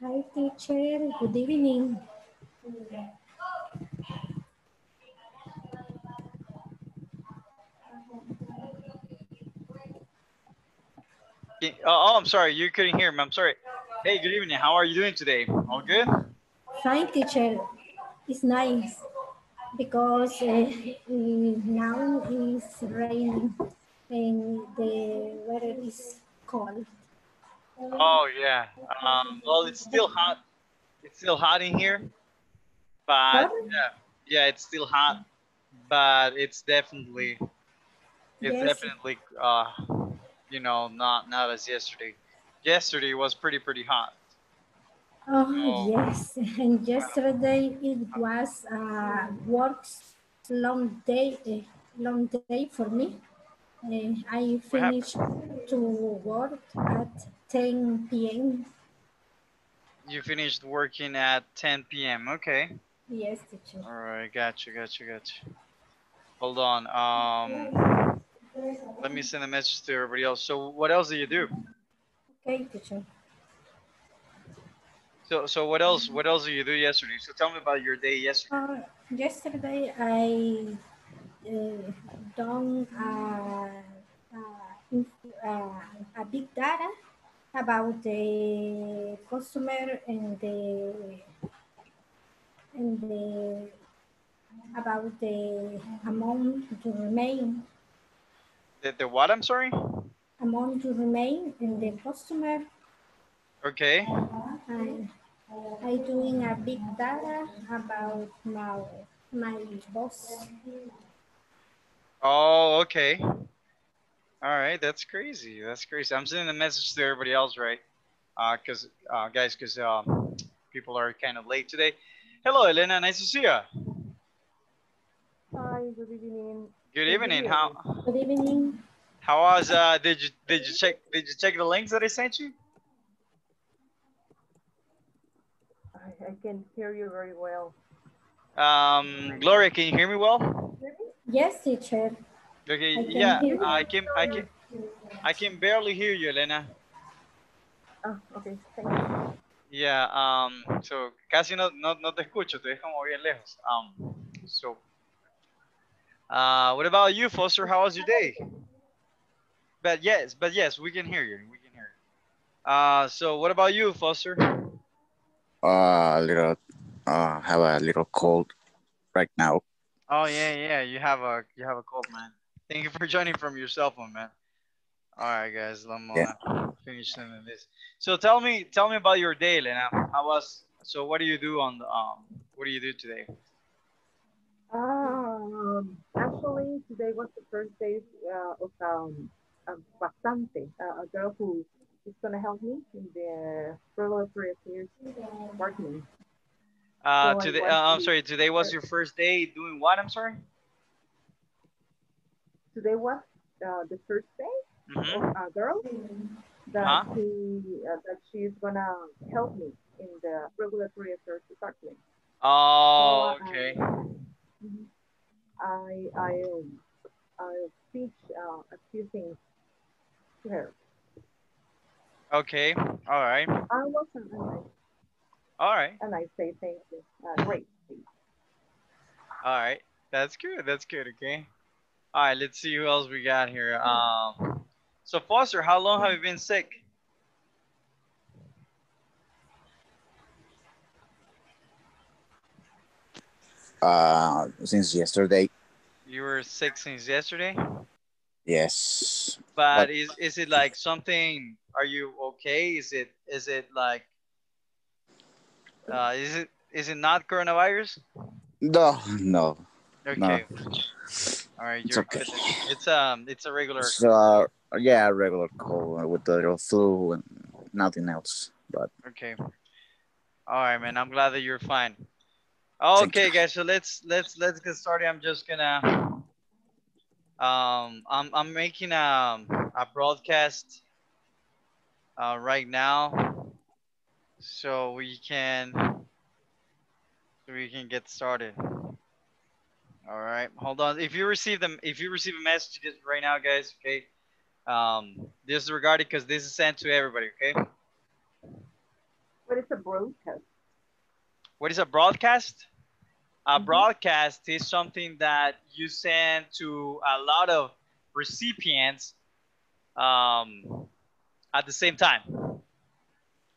Hi, teacher. Good evening. Oh, I'm sorry, you couldn't hear me. I'm sorry. Hey, good evening. How are you doing today? All good? Fine, teacher. It's nice because uh, now it's raining and the weather is cold. Oh yeah. Um, well, it's still hot. It's still hot in here, but yeah, yeah, it's still hot, but it's definitely, it's Yes. definitely, uh, you know, not not as yesterday. Yesterday was pretty pretty hot. Oh, yes. And yesterday it was a works long day, a long day for me. Uh, I finished to work at 10 p.m. You finished working at 10 p.m. Okay. Yes, teacher. All right. Gotcha. Gotcha. Gotcha. Hold on. Um, let me send a message to everybody else. So, what else do you do? Okay, teacher. So, so what else? What else did you do yesterday? So, tell me about your day yesterday. Uh, yesterday I uh, done uh, uh, uh, a big data about the customer and the and the about the amount to remain The, the what? I'm sorry. amount to remain in the customer Okay. and I doing a big data about my my boss. Oh, okay. All right. That's crazy. That's crazy. I'm sending a message to everybody else, right? Uh, cause, uh, guys, cause um, people are kind of late today. Hello, Elena. Nice to see you. Hi, good evening. Good evening. How Good evening. how was uh? Did you did you check did you check the links that I sent you? I, I can hear you very well. Um, Gloria, can you hear me well? Yes, teacher. Okay, I yeah, hear. I can, I can, I can barely hear you, Elena. Ah, okay, thank you. Yeah, um, so casi no, no, no te escucho, te como bien lejos. Um, so, uh, what about you, Foster? How was your day? But yes, but yes, we can hear you. We can hear you. Uh, so what about you, Foster? uh, a little uh have a little cold right now. Oh yeah, yeah, you have a you have a cold, man. Thank you for joining from your cell phone, man. All right, guys, let me Yeah. uh, finish sending this. So tell me, tell me about your day, Lena. How was? So what do you do on the um? What do you do today? Um, actually, today was the first day uh, of um, of Bastante, uh, a girl who is going to help me in the regulatory affairs department. Uh, So I today, uh, I'm sorry. Today was your first day doing what? I'm sorry. Today was uh, the first day Mm-hmm. of a girl that Huh? she uh, that she's gonna help me in the regulatory affairs department. Oh, So, okay. Mhm. I I I teach uh, a few things to her. Okay. All right. I was All right. and I say thank you. Uh, great. All right. That's good. That's good. Okay. All right. Let's see who else we got here. Um. So Foster, how long have you been sick? Uh, since yesterday. You were sick since yesterday. Yes. But But- is is it like something? Are you okay? Is it is it like? Uh, is it is it not coronavirus? No, no. Okay. All right, It's you're okay. good. It's um, it's a regular. It's uh, yeah, regular cold with the little flu and nothing else. But Okay. All right, man. I'm glad that you're fine. Okay, guys. So let's let's let's get started. I'm just gonna um I'm I'm making a a broadcast uh right now so we can so we can get started. All right. Hold on. If you receive them if you receive a message right now, guys, okay? Um disregard it because this is sent to everybody, okay? What is a broadcast? What is a broadcast? A Mhm. broadcast is something that you send to a lot of recipients um, at the same time.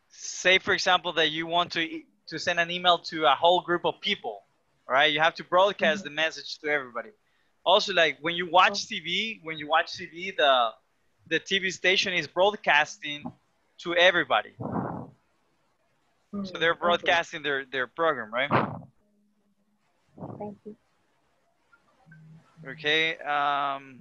Say, for example, that you want to to send an email to a whole group of people, right? You have to broadcast the message to everybody. Also, like when you watch TV, when you watch TV, the the TV station is broadcasting to everybody. So they're Mm, broadcasting their their program, right? Thank you. Okay. Um,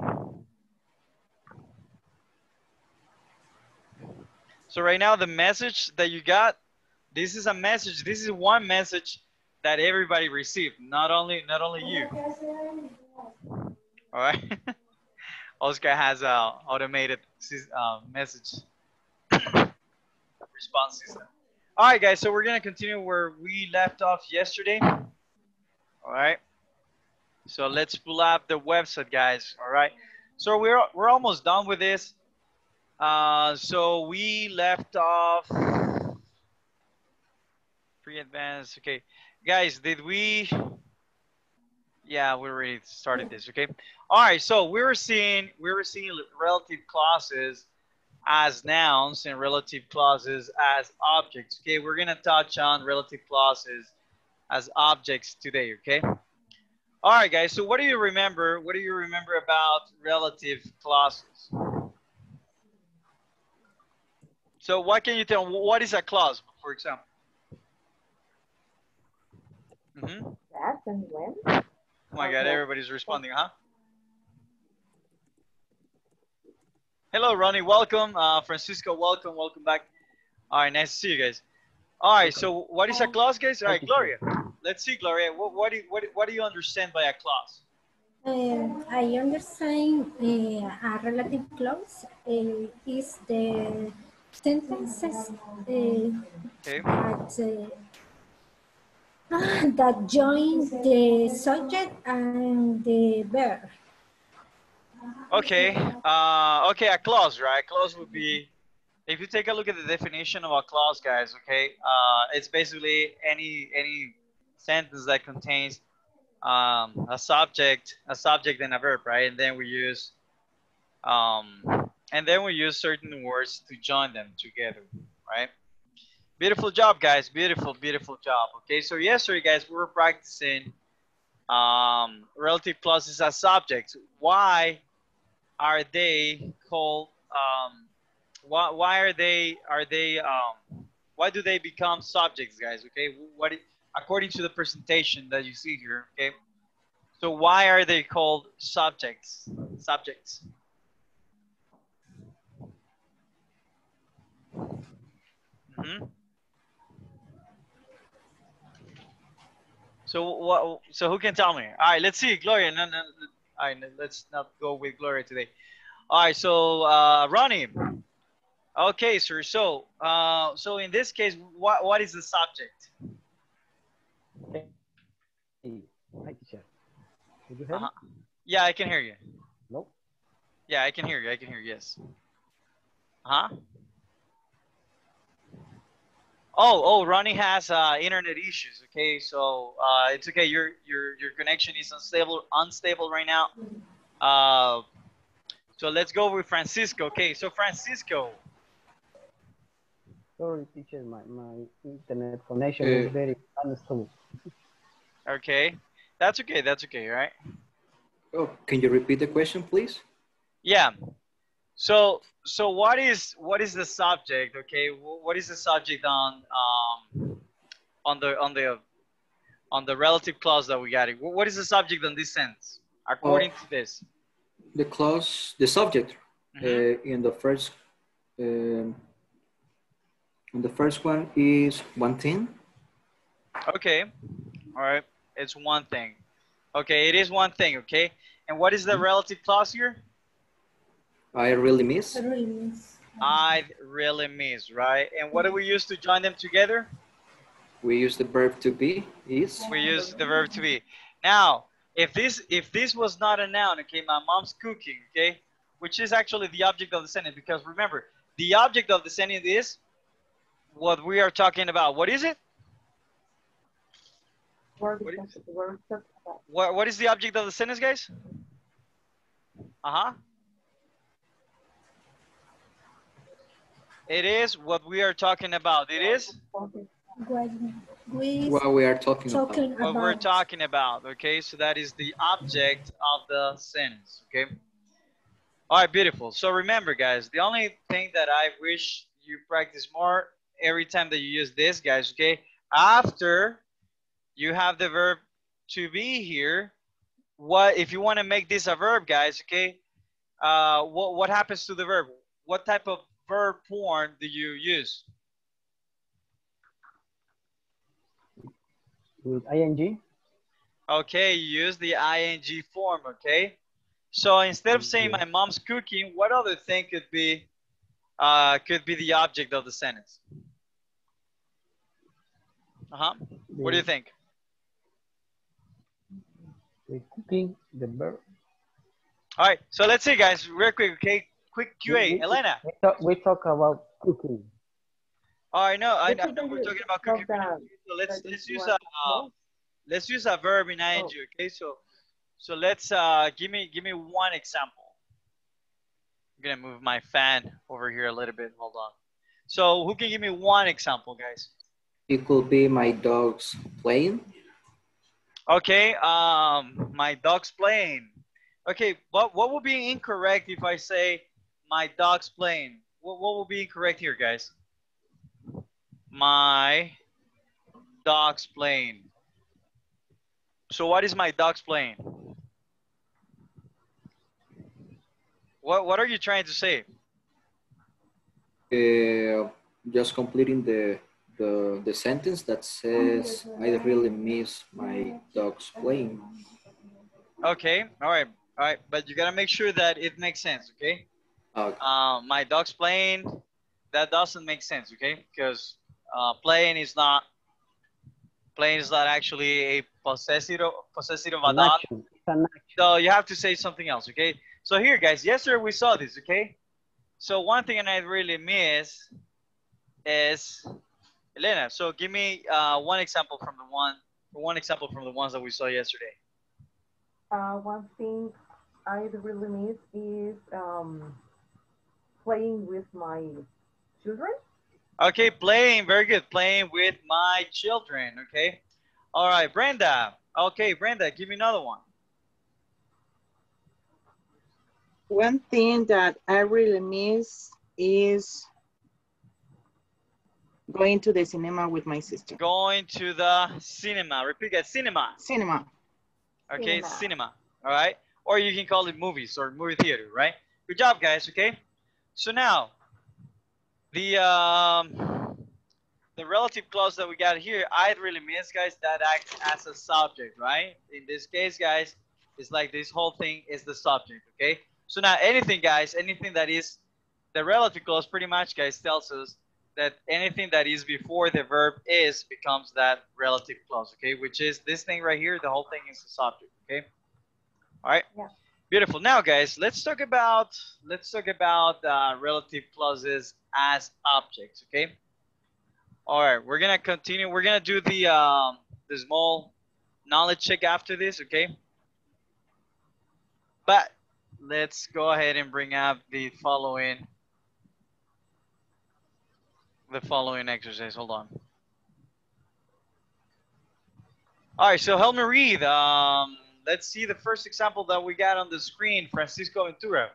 so right now, the message that you got, this is a message. This is one message that everybody received, not only not only you. All right. Oscar has a automated uh, message response system. All right, guys. So we're gonna continue where we left off yesterday. All right. So let's pull up the website, guys. All right. So we're we're almost done with this. Uh, so we left off pre-advanced. Okay, guys, did we? Yeah, we already started this. Okay. All right. So we were seeing we were seeing relative clauses as nouns and relative clauses as objects. Okay, we're gonna touch on relative clauses as objects today. Okay. All right, guys. So what do you remember? What do you remember about relative clauses? So what can you tell? What is a clause, for example? Hmm Oh and when? my God, everybody's responding, huh? Hello, Ronnie. Welcome. Uh, Francisco, welcome. Welcome back. All right, nice to see you guys. All right, so what is a clause, guys? All right, Gloria. Let's see, Gloria. What, what, do, you, what, what do you understand by a clause? Um, I understand uh, a relative clause uh, is the sentences uh, Okay. that, uh, that joins the subject and the verb. Okay. Uh, okay, a clause, right? Clause would be, if you take a look at the definition of a clause, guys. Okay, uh, it's basically any any sentence that contains um, a subject, a subject, and a verb, right? And then we use, um, and then we use certain words to join them together, right? Beautiful job, guys. Beautiful, beautiful job. Okay, so yesterday, guys, we were practicing um, relative clauses as subjects. Why are they called? Um, why, why are they are they um, why do they become subjects, guys? Okay, what according to the presentation that you see here. Okay, so why are they called subjects? Subjects. hmm So what? So who can tell me? All right, let's see, Gloria. No, no, all right, let's not go with Gloria today. All right, so uh, Ronnie. Okay, sir. So, uh, so in this case, what what is the subject? Hey, hi teacher. Did you hear? Uh-huh. Yeah, I can hear you. No. Yeah, I can hear you. I can hear you. Yes. Huh? Oh, oh, Ronnie has uh, internet issues. Okay, so uh, it's okay. Your your your connection is unstable unstable right now. Uh, so let's go with Francisco. Okay, so Francisco. Sorry, teacher. My, my internet connection Uh, is very unstable. Okay, that's okay. That's okay. Right? Oh, can you repeat the question, please? Yeah. So so what is what is the subject? Okay, what is the subject on um on the on the on the relative clause that we got? It. What is the subject on this sentence according to this? The clause, the subject Mhm. uh, in the first, um, in the first one is one thing. Okay. All right. It's one thing. Okay, it is one thing. Okay. And what is the relative clause here? I really miss. Really means, I really miss, right? And what do we use to join them together? We use the verb to be is. we use the verb to be. Now, if this if this was not a noun, okay, my mom's cooking, okay, which is actually the object of the sentence, because remember, the object of the sentence is what we are talking about. What is it? Where we What talk- is- where we talk about. What, what is the object of the sentence, guys? Uh-huh. It is what we are talking about. It is Okay. When we What we are talking about. talking what we're talking about, okay? So that is the object of the sentence, okay? All right, beautiful. So remember, guys, the only thing that I wish you practice more every time that you use this, guys, okay? After you have the verb to be here, what if you want to make this a verb, guys, okay? Uh, what, what happens to the verb? What type of verb form do you use? With ing, Okay, use the ing form, okay? So instead of saying my mom's cooking, what other thing could be uh, could be the object of the sentence? Uh-huh. What do you think? the cooking, the bird. All right, so let's see, guys, real quick, okay? Quick We- QA. we- Elena. We talk, we talk about cooking. Oh, I, This I is know we're talking about cooking. So let's let's use a uh, let's use a verb in ing, Oh. okay? So so let's uh give me give me one example. I'm gonna move my fan over here a little bit. Hold on. So who can give me one example, guys? It could be my dogs playing. Okay, um, my dog's playing. Okay, what what would be incorrect if I say my dog's playing? What what will be incorrect here, guys? My dog's playing. So what is my dog's playing? What what are you trying to say? Uh, just completing the, the the sentence that says I really miss my dogs playing. Okay, all right, all right, but you gotta make sure that it makes sense, okay? Uh, um, my dog's playing. That doesn't make sense, okay? Because uh, playing is not playing is not actually a possessive possessive of a dog. action. It's an action. So you have to say something else, okay? So here, guys, yesterday we saw this, okay? So one thing I really miss is Elena. So give me uh, one example from the one, one example from the ones that we saw yesterday. Uh, one thing I really miss is um, playing with my children. Okay, playing, very good. Playing with my children, okay? All right, Brenda. Okay, Brenda, give me another one. One thing that I really miss is going to the cinema with my sister. Going to the cinema. Repeat that, cinema. Cinema. Okay, Cinema. cinema. All right? Or you can call it movies or movie theater, right? Good job, guys, okay? So now, the um, the relative clause that we got here, I really miss, guys, that acts as a subject, right? In this case, guys, it's like this whole thing is the subject, okay? So now anything, guys, anything that is the relative clause pretty much, guys, tells us that anything that is before the verb is becomes that relative clause, okay? Which is this thing right here, the whole thing is the subject, okay? All right? Yeah. Beautiful. Now, guys, let's talk about let's talk about uh, relative clauses as objects, okay? All right, we're gonna continue. We're gonna do the um, the small knowledge check after this, okay? But let's go ahead and bring up the following the following exercise. Hold on. All right, so help me read. Um, let's see the first example that we got on the screen, Francisco Ventura.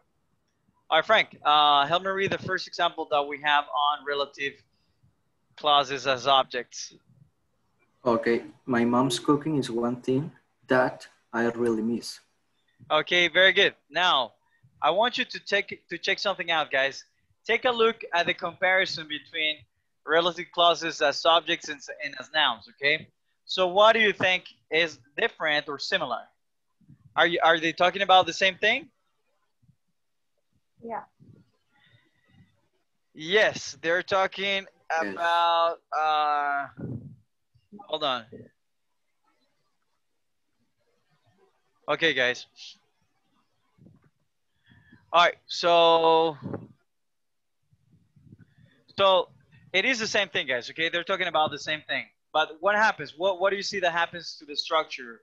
All right, Frank, uh, help me read the first example that we have on relative clauses as objects. okay, my mom's cooking is one thing that I really miss. Okay, very good. Now, I want you to take to check something out, guys. Take a look at the comparison between relative clauses as subjects and, and as nouns. Okay. So, what do you think is different or similar? Are you are they talking about the same thing? Yeah. Yes, they're talking about. Uh, hold on. Okay, guys. All right, so so It is the same thing, guys. Okay, they're talking about the same thing. But what happens? What What do you see that happens to the structure?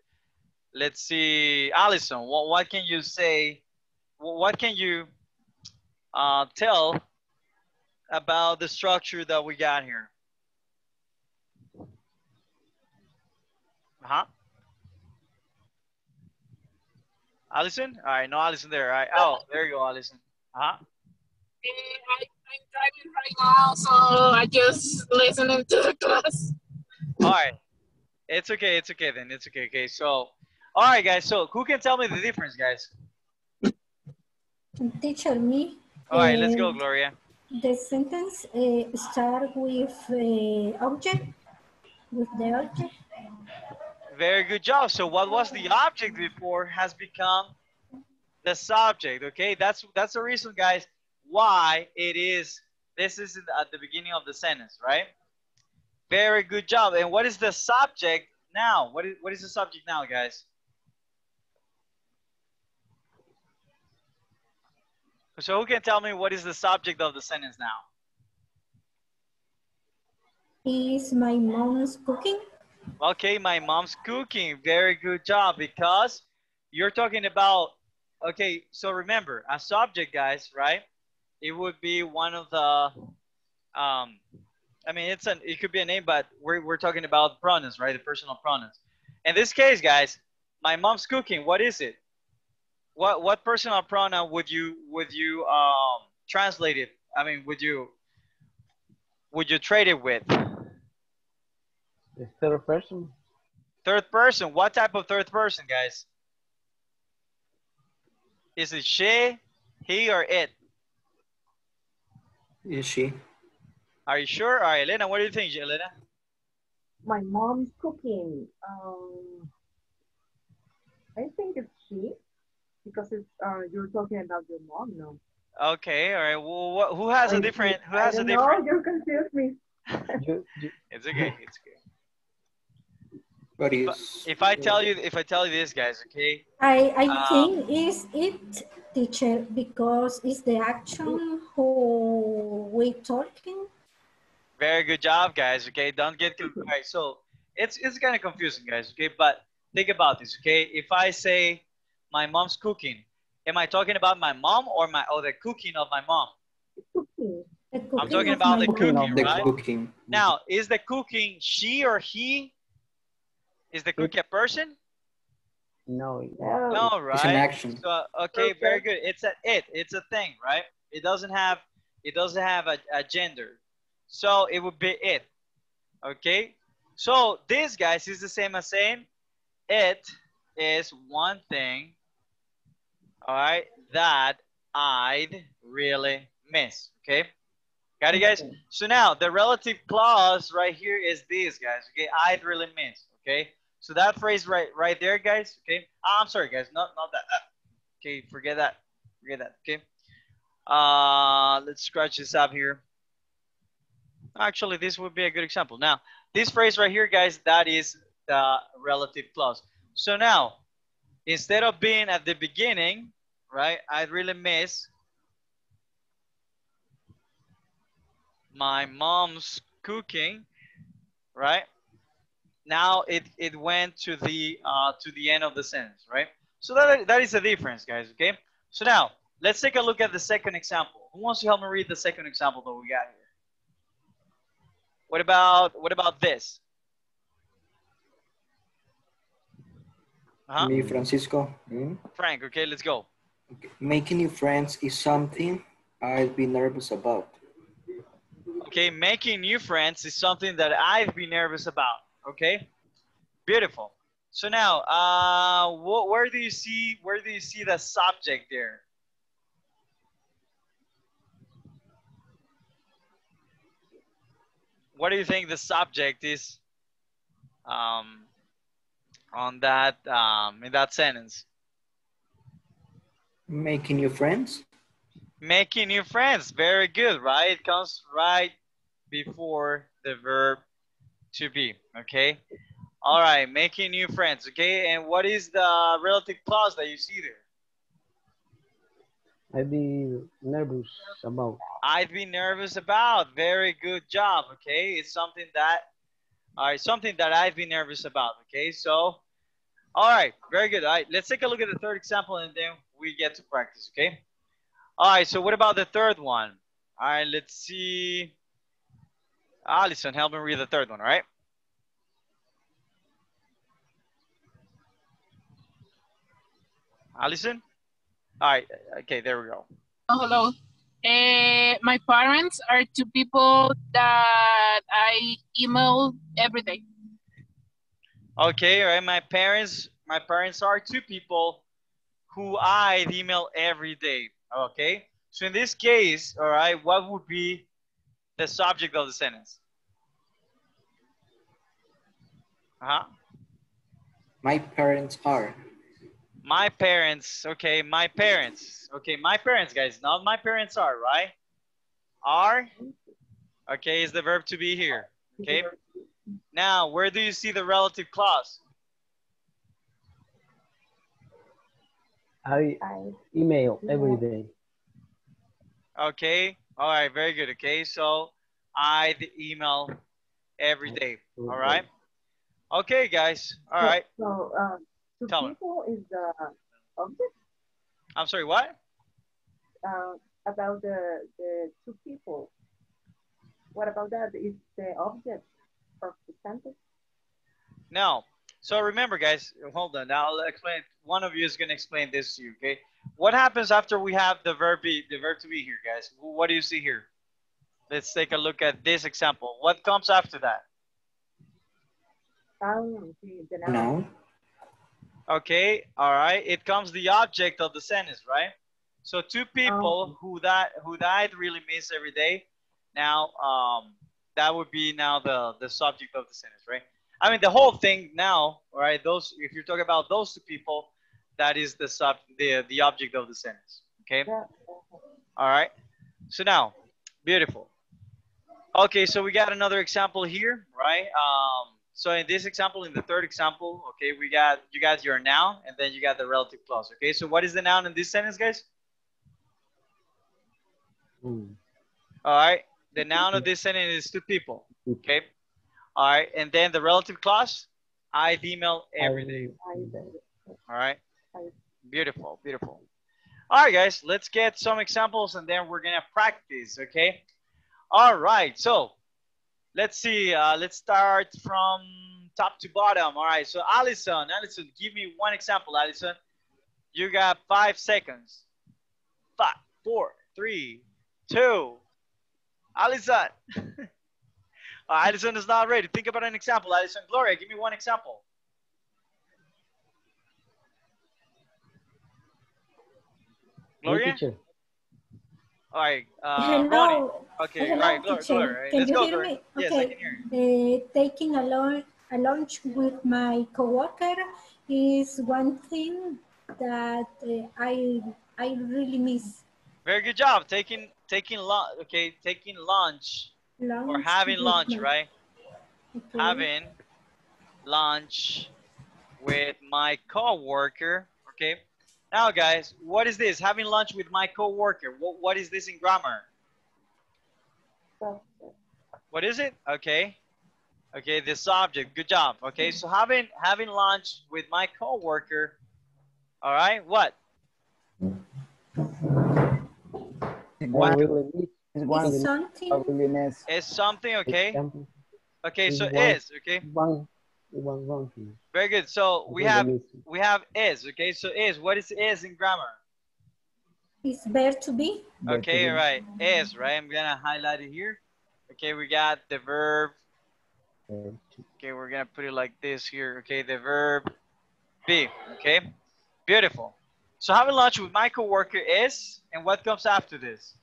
Let's see, Allison. What What can you say? What can you uh, tell about the structure that we got here? Uh huh. Allison? All right, no Allison there. All right. Oh, there you go, Allison. Uh huh. I'm driving right now, so I just listening to the class. All right. It's okay. It's okay then. It's okay. Okay. So, all right, guys. So, who can tell me the difference, guys? Teacher, me. All right, let's go, um, Gloria. The sentence uh, start with uh, object, with the object. Very good job. So, what was the object before has become the subject. Okay, that's that's the reason, guys, why it is. This is at the beginning of the sentence, right? Very good job. And what is the subject now? What is what is the subject now, guys? So who can tell me what is the subject of the sentence now? Is my mom's cooking? Okay, my mom's cooking. Very good job because you're talking about, okay, so remember, a subject, guys, right? It would be one of the, um, I mean, it's an, it could be a name, but we're, we're talking about pronouns, right? The personal pronouns. In this case, guys, my mom's cooking. What is it? What what personal pronoun would you would you um translate it? I mean, would you would you trade it with? The third person. Third person. What type of third person, guys? Is it she, he, or it? Is she? Are you sure? All right, Elena, what do you think, Elena? My mom's cooking. Um, I think it's she because it's uh, you're talking about your mom, no? Okay, all right. Well, what, who has a I- different? Who has a don't different? know. You confused me. You, you, It's okay. It's okay. But But if I tell you, if I tell you this, guys, okay? I, I Um, think is it teacher because it's the action who we talking. Very good job, guys. Okay, don't get confused. Right, so it's it's kind of confusing, guys. Okay, but think about this. Okay, if I say my mom's cooking, am I talking about my mom or my or the cooking of my mom? Cooking. The cooking talking about the mom. cooking, the right? cooking? Now, is the cooking she or he? Is the cook a person? no, No, No, It's an action. So okay, very good. It's a it. It's a thing, right? It doesn't have it doesn't have a, a gender, so it would be it. Okay. So this guys is the same as saying it is one thing. All right, that I'd really miss. Okay. Got it, guys? So now the relative clause right here is this, guys. Okay, I'd really miss. Okay. So that phrase right right there, guys. Okay. Ah, I'm sorry, guys. Not not that. Okay, forget that. Forget that. Okay. Uh, let's scratch this up here. Actually, this would be a good example. Now, this phrase right here, guys, that is the relative clause. So now, instead of being at the beginning, right, I really miss my mom's cooking, right? Now it, it went to the uh, to the end of the sentence, right? So that, that is the difference, guys, okay? So now, let's take a look at the second example. Who wants to help me read the second example that we got here? What about what about this? Uh-huh. Me, Francisco. Hmm? Frank, okay, let's go. Okay. Making new friends is something I'd be nervous about. Okay, making new friends is something that I'd be nervous about. Okay, beautiful. So now, uh, wh- where do you see where do you see the subject there? What do you think the subject is um, on that um, in that sentence? Making new friends? Making new friends, very good, right? It comes right before the verb to be, okay? All right, making new friends, okay? And what is the relative clause that you see there? I'd be nervous about. I'd be nervous about. Very good job. Okay, it's something that, all right, something that I've been nervous about. Okay, so, all right, very good. All right, let's take a look at the third example and then we get to practice. Okay. All right. So what about the third one? All right, let's see. Allison, help me read the third one. All right. Allison. All right. Okay, there we go. Oh, hello. Eh, my parents are two people that I email every day. Okay, all right. My parents, my parents are two people who I email every day. Okay. So in this case, all right, what would be the subject of the sentence? Uh-huh. My parents are. My parents, okay, my parents. Okay, my parents, guys, not my parents are, right? Are, okay, is the verb to be here. Okay. Now, where do you see the relative clause? I I email every day. Okay. All right. Very good. Okay. So I email every day. All right. Okay, guys. all right. so, right. So, uh, two Tell me. people is the object I'm sorry. What? uh, about the the two people. What about that? Is the object of the sentence? No. So remember, guys. Hold on. Now I'll explain. One of you is gonna explain this to you. Okay. What happens after we have the verb be the verb to be here, guys? What do you see here? Let's take a look at this example. What comes after that? Um, the, the noun. Okay, all right. It comes the object of the sentence, right? So two people who that who that really miss every day. Now, um, that would be now the the subject of the sentence, right? I mean, the whole thing now, right? Those if you're talking about those two people, that is the sub the the object of the sentence. Okay. Yeah. All right. So now, beautiful. Okay, so we got another example here, right? Um, so in this example, in the third example, okay, we got you got your noun and then you got the relative clause. Okay, so what is the noun in this sentence, guys? All right, the noun of this sentence is two people. Okay. All right, and then the relative clause, I email every day. I, All right. Beautiful, beautiful. All right, guys, let's get some examples and then we're gonna practice, okay? All right, so let's see. Uh, let's start from top to bottom. All right, so Allison, Allison, give me one example, Allison. You got five seconds. Five, four, three, two. Allison. Uh, Allison is not ready. Think about an example, Allison. Gloria, give me one example. Gloria? All right, uh, Hello. Okay, Hello, all right, Gloria, teacher. Gloria. All right, Can let's you go, hear Gloria. me? Yes, I Okay. can hear you. Uh, taking a, a lunch with my coworker is one thing that uh, I I really miss. Very good job. Taking taking lunch. Okay, taking lunch Lunch or having lunch, my- right? okay. Having lunch with my coworker. Okay. Now, guys, what is this? Having lunch with my coworker. What what is this in grammar? What is it? Okay. Okay, the subject. Good job. Okay, so having having lunch with my coworker. All right. What? I really Is one. something I really miss. Is something okay? Example, Okay, so Is one- is okay. One, one, one thing. Very good. So we have we have is. Okay, so is. What is is in grammar? is better to be. But Okay, really- right. Is right. I'm gonna highlight it here. Okay, we got the verb. Okay, we're gonna put it like this here. Okay, the verb be. Okay, beautiful. So having lunch with my coworker is, and what comes after this?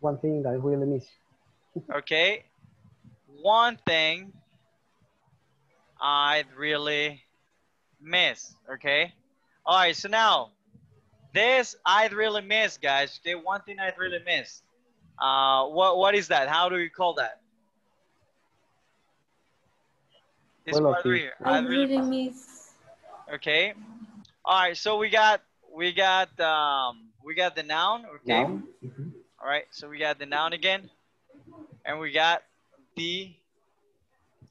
One thing that I really miss. Okay, one thing I'd really miss. Okay, all right. So now this I'd really miss, guys. Okay, one thing I'd really miss. Uh, what what is that? How do we call that? This Well, part okay. here. I I'd really really miss. Okay. All right. So we got we got um, we got the noun. Okay. Noun. Mhm. All right. So we got the noun again, and we got the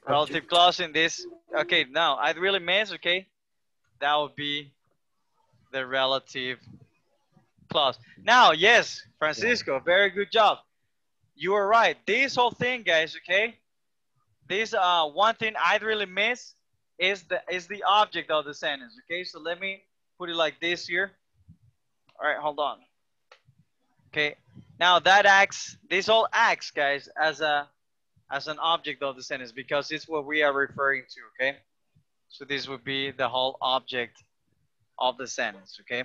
relative clause in this. Okay. Now I really miss. Okay, that would be the relative clause. Now, yes, Francisco, very good job. You were right. This whole thing, guys. Okay. This uh one thing I really miss is the is the object of the sentence. Okay. So let me put it like this here. All right. Hold on. Okay. Now that acts. This all acts, guys, as a as an object of the sentence because it's what we are referring to. Okay. So this would be the whole object of the sentence. Okay.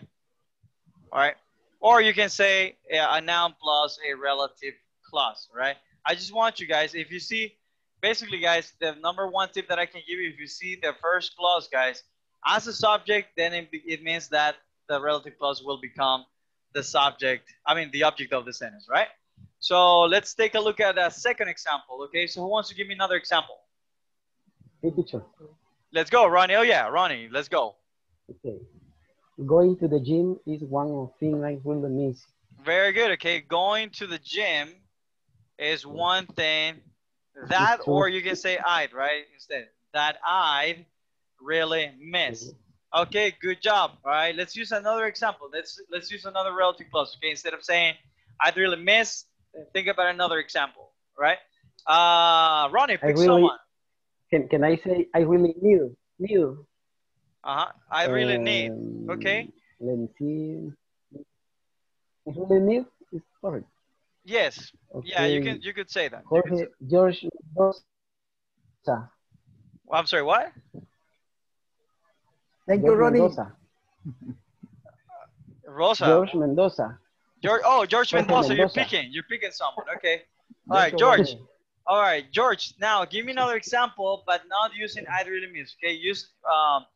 All right. Or you can say a noun plus a relative clause, right? I just want you guys, if you see, basically guys, the number one tip that I can give you, if you see the first clause, guys, as a subject, then it, it means that the relative clause will become the subject, I mean, the object of the sentence, right? So let's take a look at a second example, okay? So who wants to give me another example? Hey, teacher. Let's go, Ronnie. Oh yeah, Ronnie, let's go. Okay. Going to the gym is one thing I really miss. Very good. Okay, going to the gym is one thing that, or you can say I'd, right? Instead, that I'd really miss. Mm-hmm. Okay, good job. All right, let's use another example. Let's let's use another relative clause. Okay, instead of saying I'd really miss, think about another example. Right? Uh, Ronnie, pick really- someone. Can, can I say I really need? Need. Uh huh. I really need. Um, Okay. Let me see. I really need is correct. Yes. Yeah, you can. You could say that. You could Jorge, say- George Mendoza. Well, I'm sorry. What? Thank you, Ronnie. Mendoza. Rosa. George Mendoza. George, oh, George Mendoza, you're picking. You're picking someone. Okay. All right, George. All right, George. Now, give me another example, but not using I really miss. Okay, use um,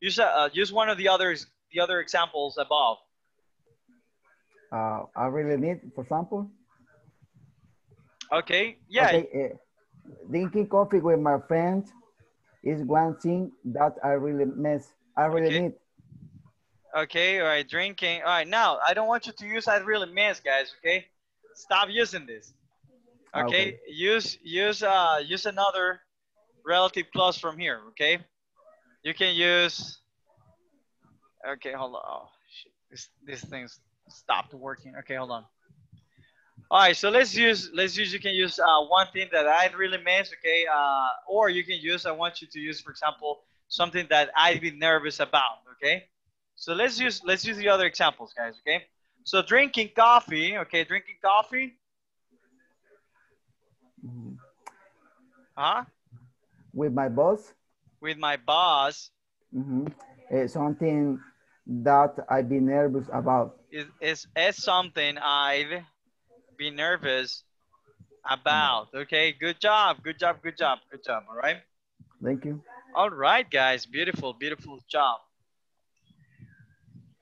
use uh, use one of the others, the other examples above. Uh, I really need, for example, Okay. Yeah. okay, uh, drinking coffee with my friends is one thing that I really miss. I really Okay. need. Okay. All right. Drinking. All right. Now, I don't want you to use I really miss, guys. Okay. Stop using this. Okay. Okay. Use use uh use another relative clause from here. Okay. You can use. Okay. Hold on. Oh, shit. This this thing's stopped working. Okay. Hold on. All right. So let's use let's use you can use uh, one thing that I really miss. Okay. Uh, or you can use I want you to use for example something that I'd be nervous about. Okay. So let's use let's use the other examples, guys. Okay. So drinking coffee. Okay. Drinking coffee. Huh? With my boss, With my boss mhm, uh, something that I be nervous about. is is, is something I'd be nervous about. Okay. Good job. Good job. Good job. Good job. All right. Thank you. All right, guys. Beautiful, beautiful job.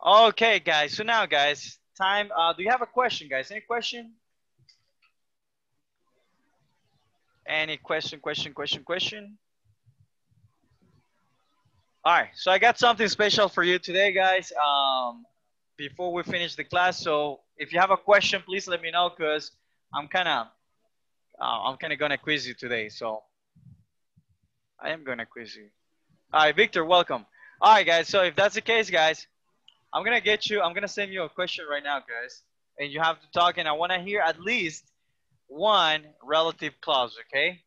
Okay, guys. So now, guys, time. Uh, do you have a question, guys? Any question? Any question, question, question, question? All right. So I got something special for you today, guys. Um, before we finish the class, so if you have a question, please let me know because I'm kind of, uh, I'm kind of gonna quiz you today. So I am gonna quiz you. All right, Victor, welcome. All right, guys. So if that's the case, guys, I'm gonna get you. I'm gonna send you a question right now, guys, and you have to talk. And I want to hear at least one relative clause. Okay.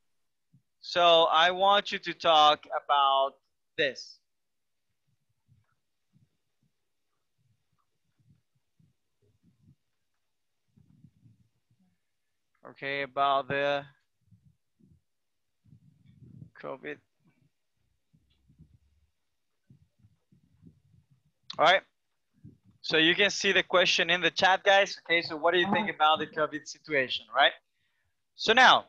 So I want you to talk about this. Okay, about the COVID. All right. So you can see the question in the chat, guys. Okay, so what do you think about the COVID situation, right? So now,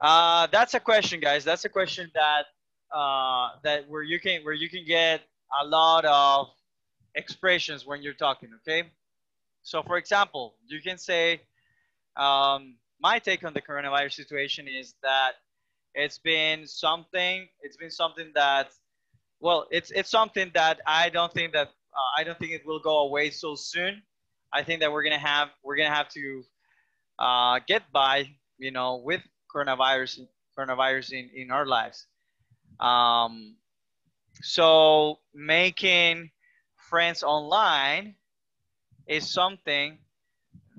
uh, that's a question, guys. That's a question that uh, that where you can where you can get a lot of expressions when you're talking. Okay. So for example, you can say, um, my take on the coronavirus situation is that it's been something. It's been something that, well, it's it's something that I don't think that uh, I don't think it will go away so soon. I think that we're gonna have we're gonna have to uh, get by, you know, with coronavirus coronavirus in in our lives. Um, so making friends online is something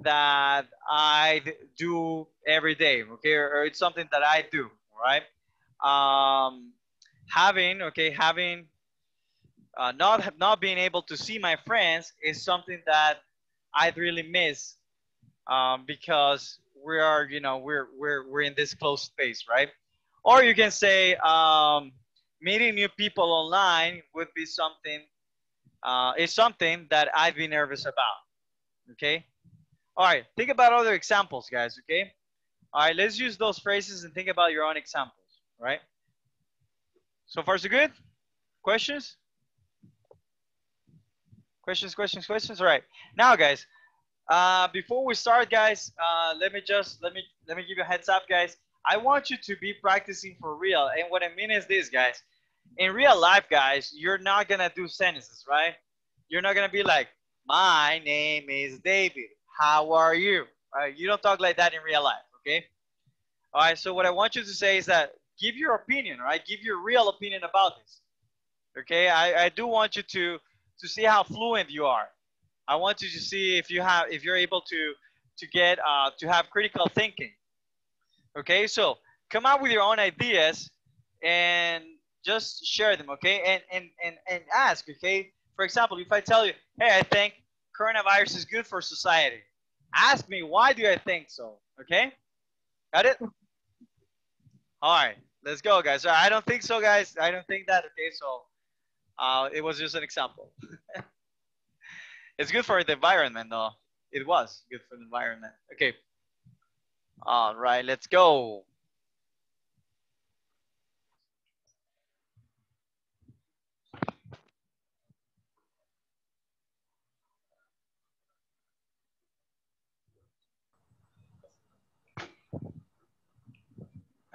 that I do every day, okay, or, it's something that I do, right? Um, having, okay, having uh, not not being able to see my friends is something that I'd really miss um, because we are, you know, we're we're we're in this closed space, right? Or you can say um, meeting new people online would be something uh, is something that I'd be nervous about. Okay. All right. Think about other examples, guys. Okay. All right. Let's use those phrases and think about your own examples. Right. So far, so good. Questions? Questions, questions, questions. All right. Now, guys, uh, before we start, guys, uh, let me just let me let me give you a heads up, guys. I want you to be practicing for real, and what I mean is this, guys. In real life, guys, you're not gonna do sentences, right? You're not gonna be like, "My name is David. How are you?" All right? You don't talk like that in real life, okay? All right. So what I want you to say is that give your opinion, right? Give your real opinion about this. Okay. I, I do want you to to see how fluent you are. I want you to see if you have if you're able to to get uh, to have critical thinking. Okay, so come up with your own ideas and just share them. Okay, and and and and ask. Okay, for example, if I tell you, hey, I think coronavirus is good for society, ask me why do I think so. Okay, got it? All right, let's go, guys. I don't think so, guys. I don't think that. Okay, so uh, it was just an example. it's good for the environment, though. It was good for the environment. Okay. All right, let's go.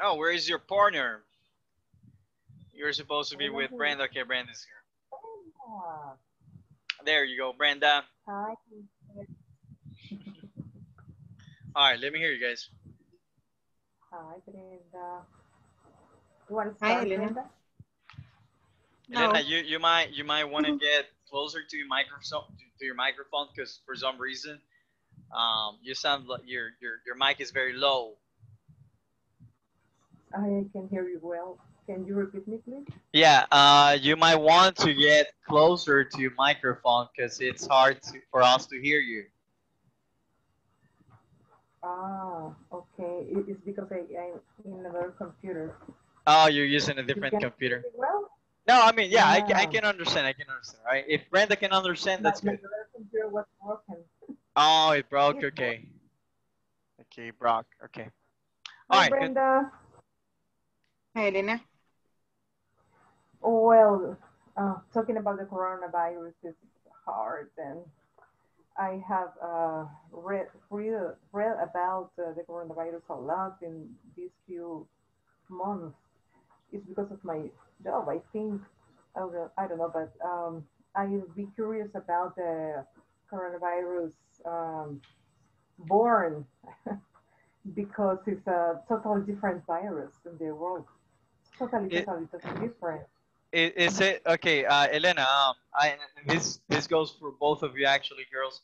Oh, where is your partner? You're supposed to be with Brenda. Okay, Brenda's here. Brenda. There you go, Brenda. Hi. All right, let me hear you guys. Hi, Brenda. You want to Hi, start, Elena. Brenda? Elena, you, you might you might want to get closer to your microphone to your microphone because for some reason, um, you sound like your your your mic is very low. I can hear you well. Can you repeat me, please? Yeah, uh, you might want to get closer to your microphone because it's hard to, for us to hear you. Ah, okay. It's because I, I'm in another computer. Oh, you're using a You different can computer. hear me Well, No, I mean, yeah, I, I can understand. I can understand, right? If Brenda can understand, that's my, good. my computer was broken. Oh, it broke. It broke. Okay. Okay, broke. Okay. Hi, All right. good. Brenda. Hi, Elena. Well, uh, talking about the coronavirus is hard, and I have uh, read, read read about uh, the coronavirus a lot in these few months. It's because of my job, I think. I don't know, I don't know but um, I'll be curious about the coronavirus um, born because it's a totally different virus in the world. Totally, It- totally, totally different. Is it okay, uh, Elena? Um, I this this goes for both of you actually, girls.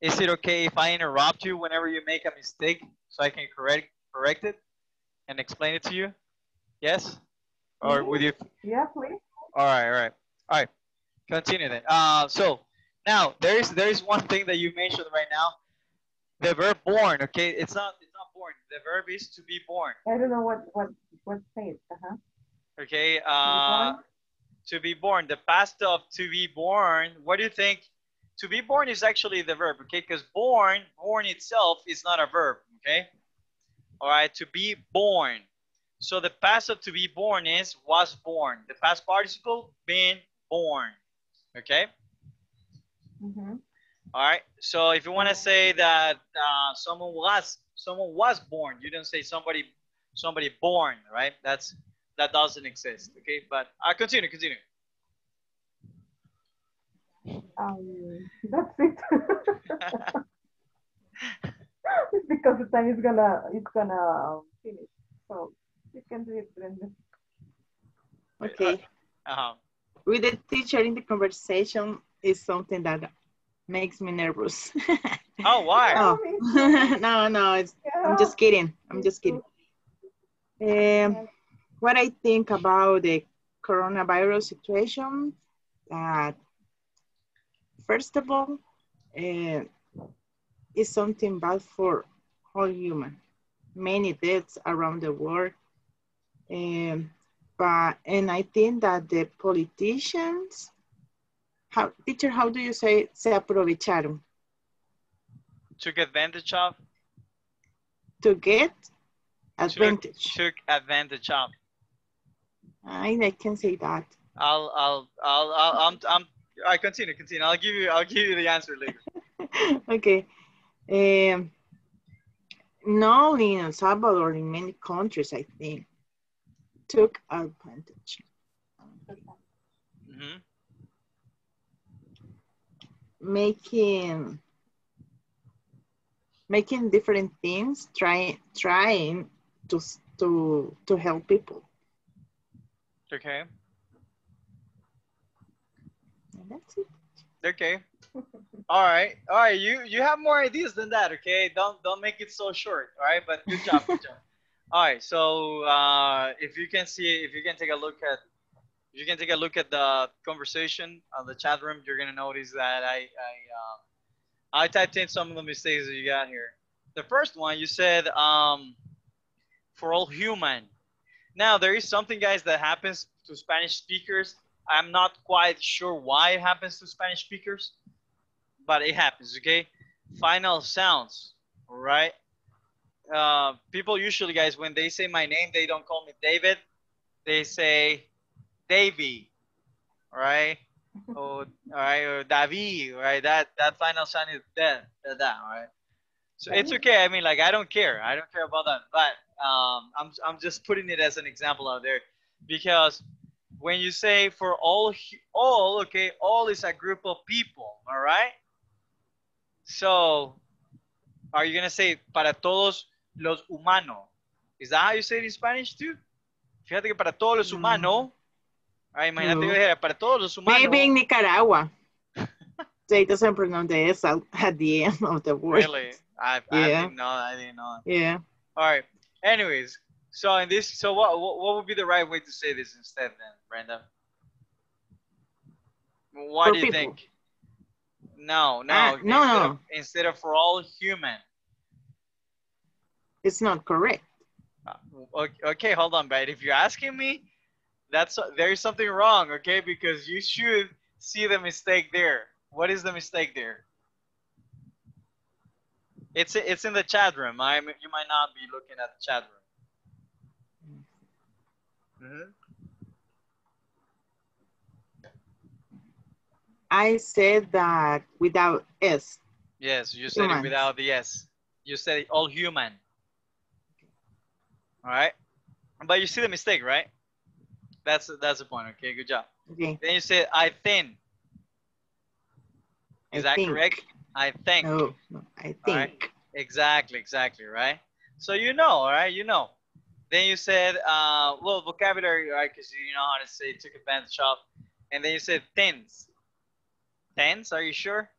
Is it okay if I interrupt you whenever you make a mistake so I can correct correct it and explain it to you? Yes. Or Mhm. would you? Yeah, please. All right, all right, all right. Continue then. Uh, so now there is there is one thing that you mentioned right now. The verb born. Okay, it's not it's not born. The verb is to be born. I don't know what what what says. Uh-huh. Okay. Uh? To be born. The past of to be born. What do you think? To be born is actually the verb. Okay, because born, born itself is not a verb. Okay. All right. To be born. So the past of to be born is was born. The past participle been born. Okay. hmm All right. So if you want to say that uh, someone was someone was born, you don't say somebody somebody born, right? That's that doesn't exist. Okay. But uh, continue, continue. Um, that's it. because the time is gonna it's gonna finish. So you can do it, Brenda. Okay. Uh-huh. With the teacher in the conversation is something that makes me nervous. Oh, why? oh. no, no, it's, I'm just kidding. I'm just kidding. Um, what I think about the coronavirus situation, that first of all, uh, is something bad for all human. Many deaths around the world. Um, but, and I think that the politicians, how, teacher, how do you say se aprovecharon? Took advantage of. To get Took, advantage. took advantage of. I, I can say that. I'll, I'll, I'll, I'll I'm, I'm. I continue, continue. I'll give you, I'll give you the answer later. okay. Um, not only in El Salvador, in many countries, I think, took advantage. Mm -hmm. Making making different things, trying trying to to to help people. Okay. And that's it. Okay. All right. All right. You you have more ideas than that. Okay. Don't don't make it so short. All right. But good job. Good job. All right. So uh, if you can see, if you can take a look at, if you can take a look at the conversation on the chat room, you're gonna notice that I I uh, I typed in some of the mistakes that you got here. The first one you said um, for all human. Now there is something, guys, that happens to Spanish speakers. I'm not quite sure why it happens to Spanish speakers, but it happens. Okay, final sounds. right? Uh, people usually, guys, when they say my name, they don't call me David. They say Davy. right? or all right, or David, right? That that final sound is that, that, that, all right? So it's okay. I mean, like I don't care. I don't care about that. But um, I'm I'm just putting it as an example out there because when you say for all all, okay, all is a group of people, all right? So are you gonna say para todos los humanos? Is that how you say it in Spanish too? Fíjate que para todos los humanos. Ay, imagínate No. que dijera para todos los humanos. Maybe in Nicaragua. they doesn't pronounce the S at the end of the word. Really? I, I didn't know. I didn't know. Yeah. All right. Anyways, so in this, so what, what, would be the right way to say this instead, then, Brenda? What For do you people. think? No, no, Ah, no, instead, no. Of, instead of for all human. It's not correct. Uh, Okay, okay, hold on, but if you're asking me, that's there is something wrong, okay? Because you should see the mistake there. What is the mistake there? It's it's in the chat room. I you might not be looking at the chat room. Mhm. I said that without S. Yes, you said it without the S. You said it all human. All right, but you see the mistake, right? That's that's the point. Okay, good job. Okay. Then you said I thin. Is I that think. correct? I think. No, no, I All right. think. Exactly, exactly, right? So you know, all right, you know. Then you said, uh, well, vocabulary, right? Because you know how to say took advantage of. And then you said tens. Tens, are you sure?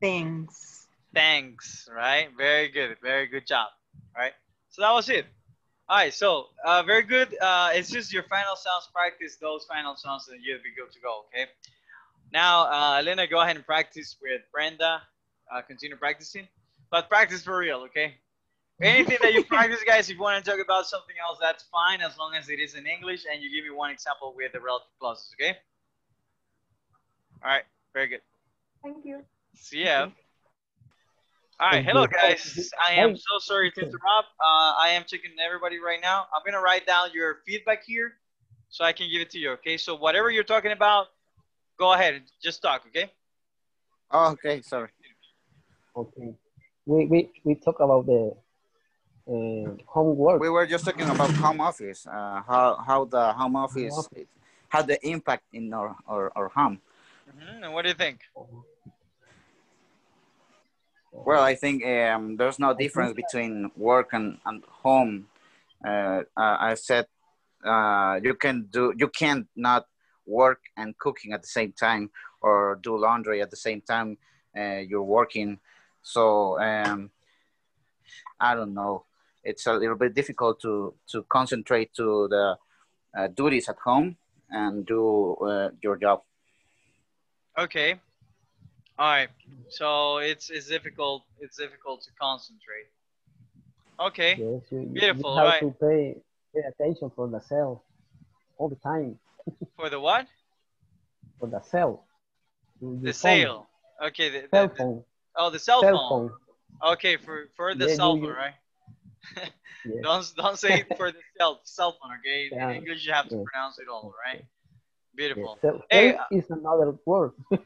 Thanks. Thanks, right? Very good, very good job, right? So that was it. All right, so uh, very good. Uh, it's just your final sounds practice, those final sounds, and you'll be good to go, okay? Now, uh, Elena, go ahead and practice with Brenda. Uh, continue practicing, but practice for real, okay? Anything that you practice, guys, if you want to talk about something else, that's fine as long as it is in English and you give me one example with the relative clauses, okay? All right, very good. Thank you. See ya. All right, hello guys. I am so sorry to interrupt. Uh, I am checking everybody right now. I'm gonna write down your feedback here, so I can give it to you. Okay. So whatever you're talking about, go ahead and just talk. Okay. Oh, okay, sorry. Okay. We, we, we talk about the uh, homework. We were just talking about home office, uh, how, how the home office office. had the impact in our, our, our home. Mhm, And what do you think? Well, I think um, there's no difference between work and, and home. Uh, uh, I said uh, you can do you can't not work and cooking at the same time or do laundry at the same time uh, you're working. So um, I don't know. It's a little bit difficult to to concentrate to the uh, duties at home and do uh, your job. Okay. All right. So it's it's difficult. It's difficult to concentrate. Okay. Yes, you, you- Beautiful, You have right. to pay, pay attention for the cell all the time. For the what? For the cell. The phone, sale. Okay. The, the- Cell the- phone. oh, the cell, Cell phone. phone. Okay, for for the Yeah, cell phone, you- right? Yes. Don't don't say for the cell cell phone. Okay. In Yeah. English, you have to Yeah. pronounce it all, right? Beautiful. Cell, Hey, cell is another word.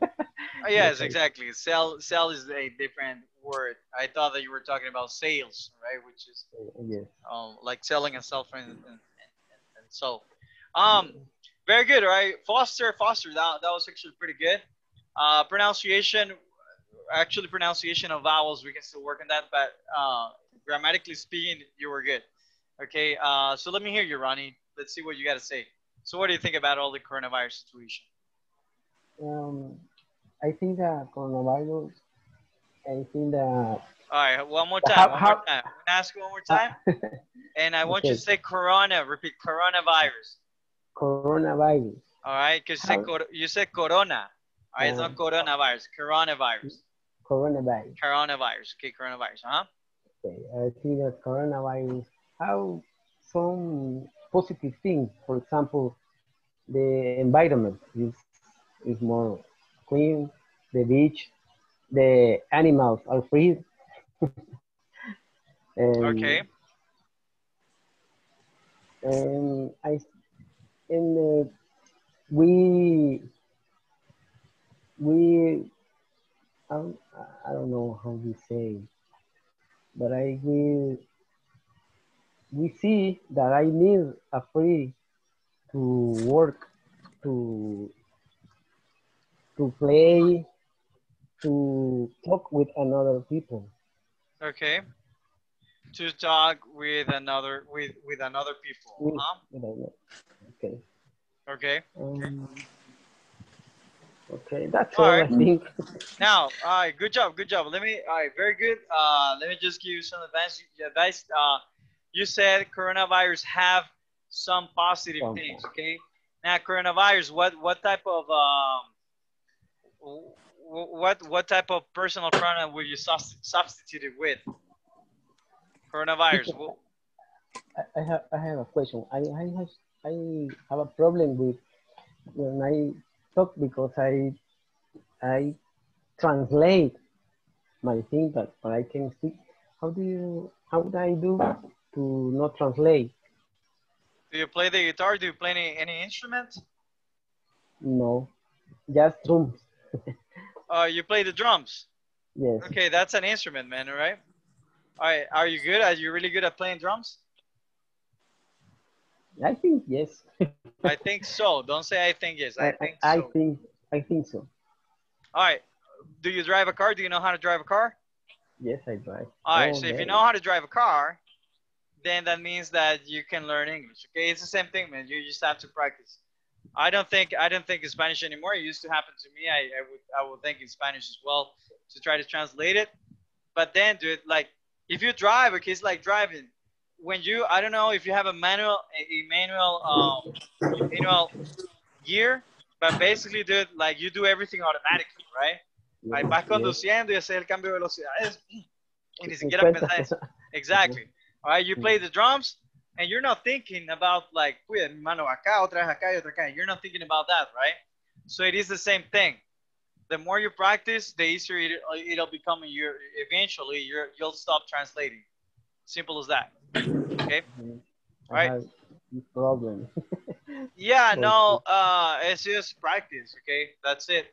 Oh, yes, Yes, exactly. Cell cell is a different word. I thought that you were talking about sales, right? Which is yes. um, like selling a cell phone and, and, and, and so. Um, very good. right? Foster, Foster. That, that was actually pretty good. Uh, pronunciation, actually pronunciation of vowels, we can still work on that, but uh, grammatically speaking, you were good. Okay. Uh, so let me hear you, Ronnie. Let's see what you got to say. So, what do you think about all the coronavirus situation? Um, I think that coronavirus, I think that All right, one more How- time. one how- more time. I'm gonna ask you one more time, and I want you to say corona. Repeat coronavirus. Coronavirus, All right, because you, said How- cor- you said corona. All right, it's not Um, coronavirus. Coronavirus. coronavirus. Coronavirus. Okay, coronavirus. Uh huh. Okay, I think that coronavirus have some positive things. For example, the environment is is more clean. The beach, the animals are free. and, Okay. And I and uh, we we I don't, I don't know how to say, but I will we see that I need a free to work to to play to talk with another people. Okay. To talk with another with with another people. With- Huh? with another- Okay. Okay. Um, okay, that's All all, right. I think. Now, all right, good job, good job. Let me, all right, very good. Uh, let me just give you some advice. Advice. Uh, you said coronavirus have some positive Some. things. Okay. Now, coronavirus. What what type of um, what what type of personal pronoun would you substitute it with? Coronavirus. I, I have I have a question. I, I have I have a problem with when I talk because I I translate my thing, but, but I can speak. How do you how do I do to not translate? Do you play the guitar? Do you play any any instrument? No, just drums. Uh, you play the drums. Yes. Okay, that's an instrument, man. All right. All right. Are you good? Are you really good at playing drums? I think yes. I think so. Don't say I think yes. I think I so. think I think so. All right. Do you drive a car? Do you know how to drive a car? Yes, I drive. All right. Oh, so if you know how to drive a car, then that means that you can learn English. Okay, it's the same thing, man. You just have to practice. I don't think I don't think in Spanish anymore. It used to happen to me. I, I would I would think in Spanish as well to try to translate it. But then, dude, like if you drive, okay, it's like driving. When you I don't know if you have a manual a, manual um manual gear, but basically, dude, like you do everything automatically, right? Like vas conduciendo y haces el cambio de velocidades y ni siquiera pensás. Exactly. All right, you play the drums and you're not thinking about like, cuida mi mano acá, otra vez acá y otra acá. You're not thinking about that, right? So it is the same thing. The more you practice, the easier it, it'll become. You eventually you're you'll stop translating. Simple as that. Okay. I Right. have problem. Yeah, no, uh, it's just practice, okay? That's it.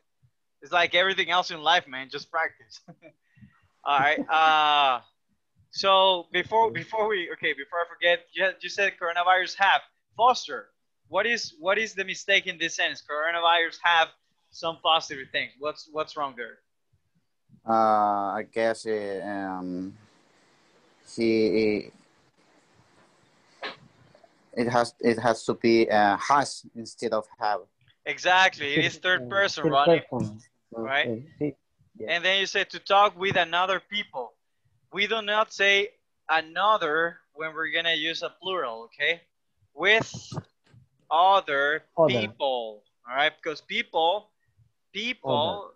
It's like everything else in life, man. Just practice. All right. Uh, so before before we okay before I forget, you, you said coronavirus have Foster. What is what is the mistake in this sentence? Coronavirus have some positive things. What's what's wrong there? Uh, I guess uh, um, he it has it has to be uh, has instead of have. Exactly. It is third person, Third Ronnie. person. Right. Okay, sí. Yeah. And then you say to talk with another people. We do not say another when we're gonna use a plural, okay? With other, Other. people, all right? Because people, people,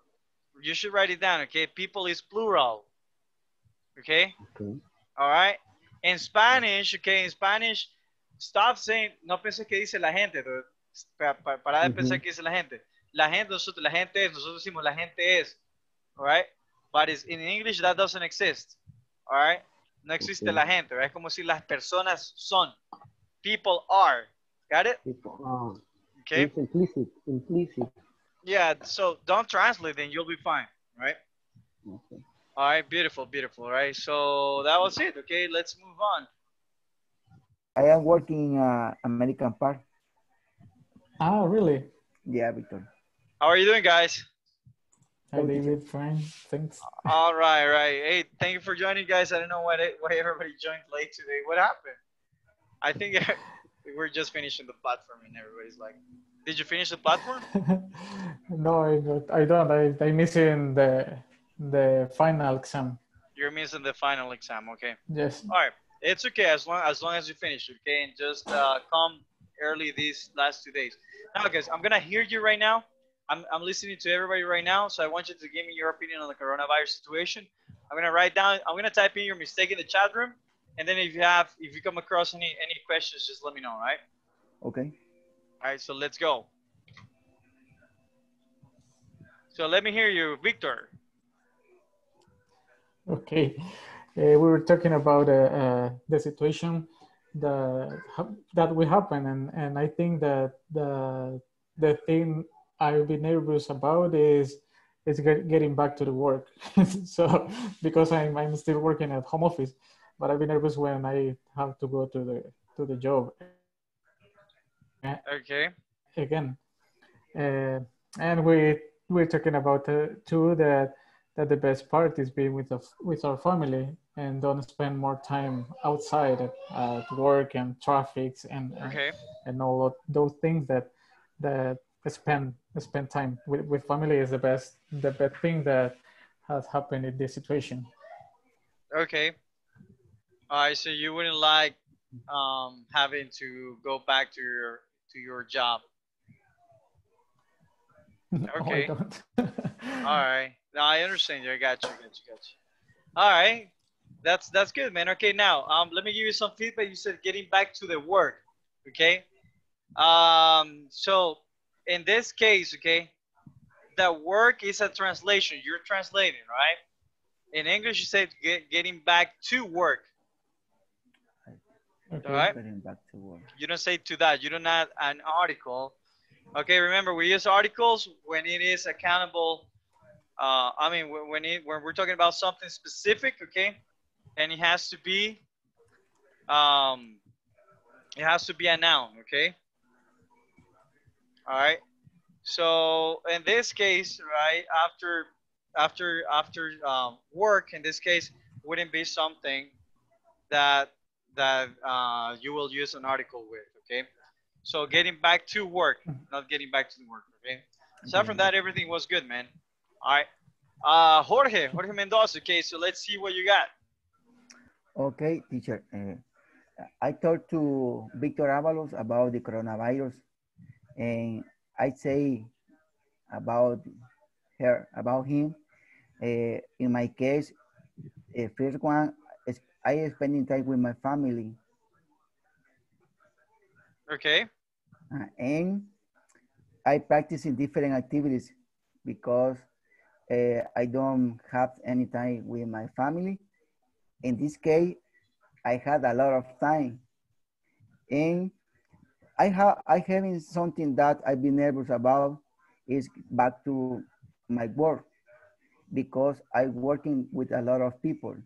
you should write it down, okay? People is plural, okay? Okay. All right. In Spanish, okay, in Spanish, stop saying, no pienses que dice la gente, para de pensar que dice la gente. La gente, nosotros, la gente es, nosotros decimos la gente es, right? But it's, in English, that doesn't exist, all right? No existe Okay. la gente, right? Es como si las personas son. People are. Got it? People, ah, Okay. It's implicit. Implicit. Yeah, so don't translate, then you'll be fine, right? Okay. All right, beautiful, beautiful, right? So that was it, okay? Let's move on. I am working in uh, American Park. Ah, really? Yeah, Victor. How are you doing, guys? Hi, David. Fine. Thanks. All right, right. Hey, thank you for joining, guys. I don't know why they, why everybody joined late today. What happened? I think we're just finishing the platform, and everybody's like, "Did you finish the platform?" no, I don't. I don't. I, I'm missing the the final exam. You're missing the final exam. Okay. Yes. All right. It's okay as long as long as you finish. Okay, and just uh, come early these last two days. Now, guys, I'm gonna hear you right now. I'm, I'm listening to everybody right now, so I want you to give me your opinion on the coronavirus situation. I'm gonna write down. I'm gonna type in your mistake in the chat room, and then if you have, if you come across any any questions, just let me know. All right. Okay. All right. So let's go. So let me hear you, Victor. Okay. Uh, we were talking about uh, uh, the situation that will happen, and, and I think that the the thing I'll be nervous about is is get, getting back to the work. so because I'm I'm still working at home office, but I'll be nervous when I have to go to the to the job Okay. again. Uh, and we we're talking about uh, too that that the best part is being with the, with our family and don't spend more time outside at, work and traffics and and- Okay. and all of those things that that spend spend time with, with family is the best the best thing that has happened in this situation. Okay. All right. So you wouldn't like um, having to go back to your to your job. No, I Okay. don't. All right. No, I understand you. I got you. Got you. Got you. All right. That's that's good, man. Okay. Now, um, let me give you some feedback. You said getting back to the work. Okay. Um. So, in this case, okay, the work is a translation. You're translating, right? In English, you said get, getting back to work. Okay. All right. Getting back to work. You don't say to that. You don't add an article. Okay, remember we use articles when it is accountable. Uh, I mean, when it, when we're talking about something specific, okay, and it has to be, um, it has to be a noun, okay. All right. So in this case, right after after after um, work, in this case, wouldn't be something that that uh, you will use an article with, okay? So getting back to work, not getting back to the work, okay? Aside from that, everything was good, man. All right. Uh, Jorge, Jorge Mendoza, okay, so let's see what you got. Okay, teacher. Uh, I talked to Victor Avalos about the coronavirus, and I say about her, about him. Uh, in my case, the first one is I spending time with my family, Okay. uh, and I practice in different activities because uh, I don't have any time with my family. In this case, I had a lot of time, and I have I having something that I've been nervous about is back to my work because I'm working with a lot of people.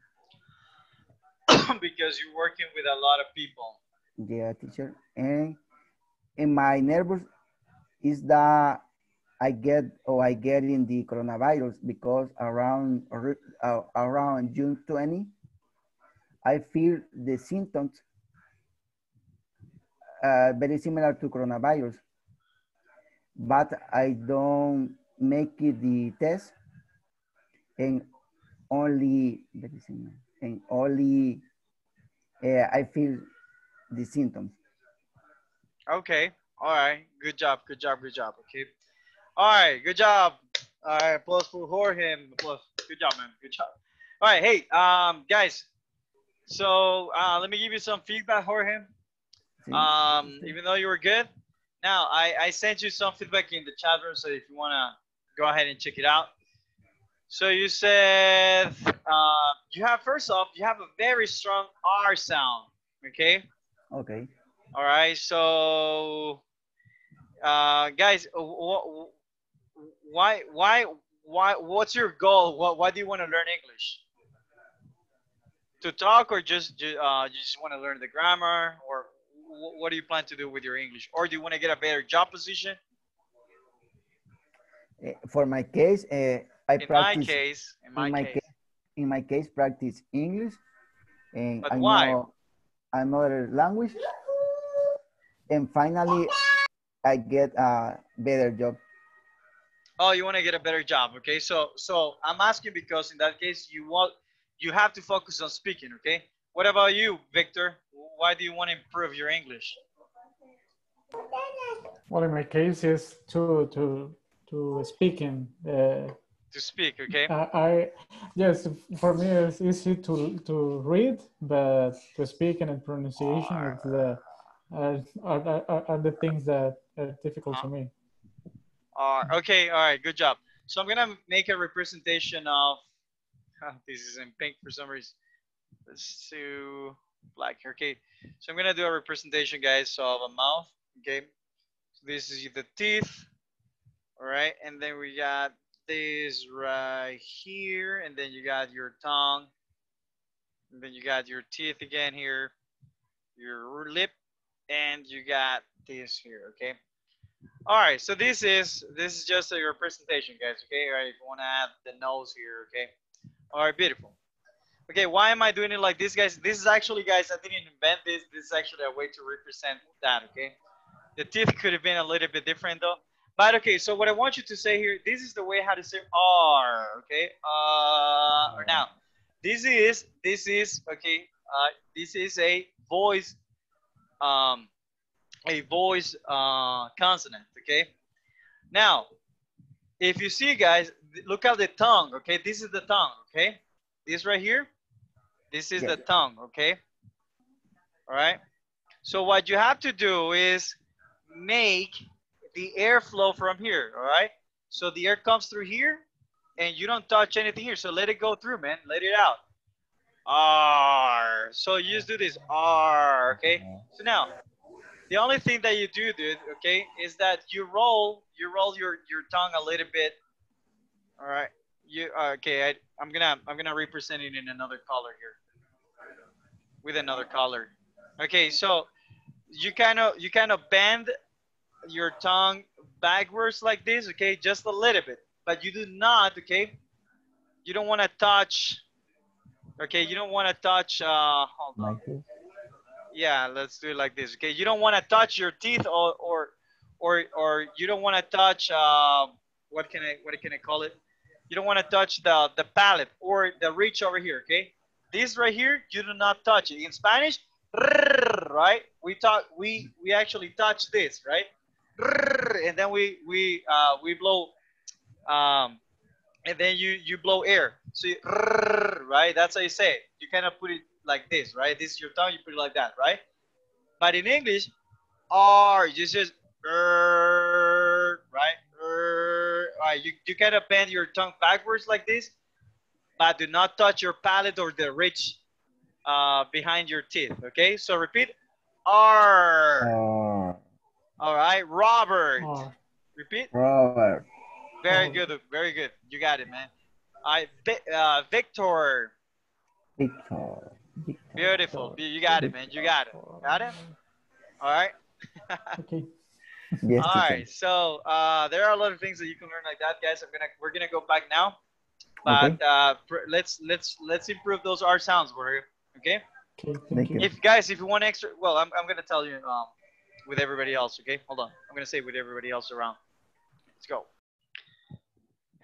because you're working with a lot of people. Yeah, teacher. And and my nervous is that I get or I get in the coronavirus because around uh, around June 20, I feel the symptoms uh, very similar to coronavirus, but I don't make it the test and only very similar and only uh, I feel the symptoms. Okay. All right. Good job. Good job. Good job. Okay. All right. Good job. All right. Plus for Jorge. Plus. Good job, man. Good job. All right. Hey, um, guys. So uh, let me give you some feedback, Jorge. Um, even though you were good. Now I, I sent you some feedback in the chat room, so if you wanna go ahead and check it out. So you said uh, you have first off you have a very strong R sound. Okay. Okay. All right. So uh, guys, wh why why why what's your goal? What why do you want to learn English? To talk or just uh, you just want to learn the grammar or what do you plan to do with your English? Or do you want to get a better job position? Eh, for my case, uh, I in practice. My case, in my, in my case. case. In my case, practice English and but I why? know another language. And finally, I get a better job. Oh, you want to get a better job, okay? So, so I'm asking because in that case, you want you have to focus on speaking, okay? What about you, Victor? Why do you want to improve your English? Well, in my case, is to to to speaking. Uh, to speak, okay. I, I yes, for me it's easy to to read, but to speak and pronunciation is the uh, are, are, are the things that are difficult for me. Okay, all right, good job. So I'm gonna make a representation of. this is in pink for some reason. Let's do black. Okay, so I'm gonna do a representation, guys, so of a mouth. Okay, so this is the teeth. All right, and then we got this right here, and then you got your tongue, and then you got your teeth again here, your lip, and you got this here. Okay. All right, so this is this is just a representation, guys. Okay, you want to add the nose here, okay. All right, beautiful. Okay, why am I doing it like this, guys? This is actually, guys, I didn't invent this. This is actually a way to represent that, okay? The teeth could have been a little bit different, though. But, okay, so what I want you to say here, this is the way how to say R, okay? Uh, or now, this is, this is, okay, uh, this is a voice, um, a voice uh, consonant, okay? Now, if you see, guys, look at the tongue, okay? This is the tongue, okay? This right here, this is the tongue, okay? All right. So what you have to do is make the airflow from here, all right? So the air comes through here and you don't touch anything here. So let it go through, man. Let it out. R. So you just do this R, okay? So now, the only thing that you do, dude, okay, is that you roll, you roll your, your tongue a little bit. All right. You okay? I, I'm gonna I'm gonna represent it in another color here, with another color. Okay, so you kind of you kind of bend your tongue backwards like this, okay, just a little bit, but you do not, okay. You don't want to touch. Okay, you don't want to touch. Uh, hold on. Yeah, let's do it like this. Okay, you don't want to touch your teeth or or or or you don't want to touch. Uh, what can I what can I call it? You don't want to touch the the palate or the reach over here. Okay, this right here you do not touch it. In Spanish, right? We talk we we actually touch this, right? And then we we uh, we blow, um, and then you you blow air. So you, right? That's how you say it. You kind of put it like this, right? This is your tongue. You put it like that, right? But in English, R, you just right? All right, you, you kind of bend your tongue backwards like this, but do not touch your palate or the ridge uh, behind your teeth, okay? So repeat, R. All right, Robert. Repeat. Robert. Very good, very good. You got it, man. All right, uh, Victor. Victor. Beautiful. You got it, man. You got it. Got it? All right. okay. Yes, All teacher. so uh, there are a lot of things that you can learn like that, guys. I'm gonna we're gonna go back now, but Okay. uh, pr- let's let's let's improve those R sounds, Jorge. Okay. Okay, Thank thank you. you. If guys, if you want extra, well, I'm I'm gonna tell you um with everybody else. Okay, hold on. I'm gonna say with everybody else around. Let's go.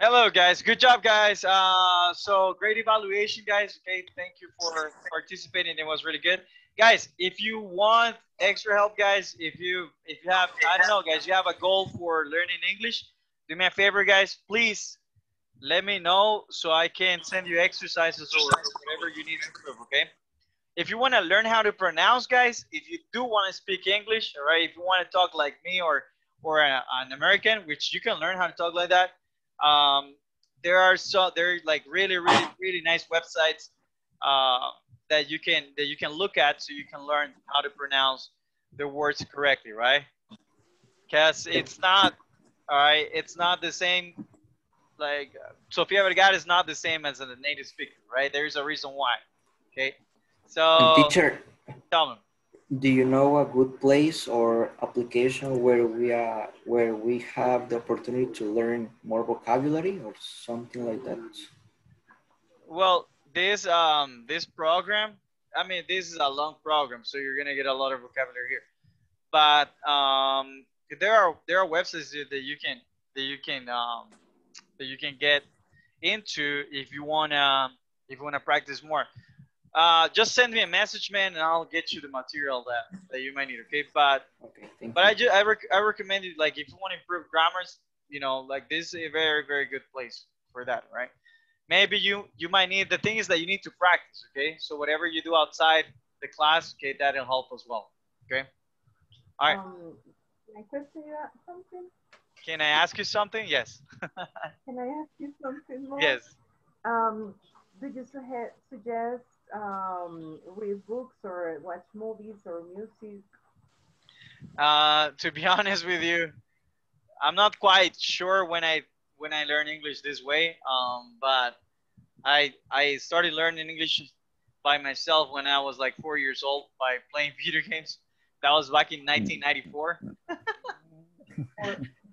Hello, guys. Good job, guys. Uh, so great evaluation, guys. Okay, thank you for participating. It was really good, guys. If you want extra help, guys, if you if you have I don't know, guys, you have a goal for learning English, do me a favor, guys. Please let me know so I can send you exercises or whatever you need to improve. Okay. If you want to learn how to pronounce, guys, if you do want to speak English, all right, if you want to talk like me or or a, an American, which you can learn how to talk like that, um, there are so there are like really really really nice websites uh, that you can that you can look at so you can learn how to pronounce the words correctly, right? Because it's not all right. It's not the same. Like Sofia Vergara is not the same as a native speaker, right? There is a reason why. Okay, so And teacher, tell me. Do you know a good place or application where we are where we have the opportunity to learn more vocabulary or something like that? Well, this um this program, I mean, this is a long program, so you're gonna get a lot of vocabulary here. But um, there are there are websites that you can that you can um that you can get into if you wanna if you wanna practice more. Uh, just send me a message, man, and I'll get you the material that, that you might need. Okay, but Okay, but you. I just I, rec- I recommend it like if you want to improve grammars, you know, like this is a very very good place for that, right? Maybe you you might need the thing is that you need to practice, okay? So whatever you do outside the class, okay, that'll help as well. Okay. All right. Um, can I question you something? Can I ask you something? Yes. Can I ask you something more? yes. Um, do you suge- suggest um, read books or watch movies or music? Uh, to be honest with you, I'm not quite sure when I when I learn English this way. Um, but I I started learning English by myself when I was like four years old by playing video games. That was back in 1994.